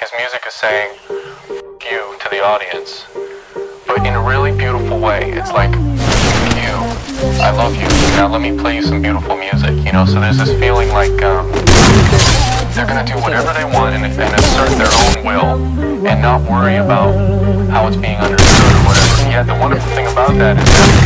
his music is saying you to the audience, but in a really beautiful way. It's like you, I love you. Now let me play you some beautiful music. You know, so there's this feeling like um, they're gonna do whatever they want and, and assert their own will, and not worry about how it's being understood or whatever. Yeah, the wonderful thing about that is that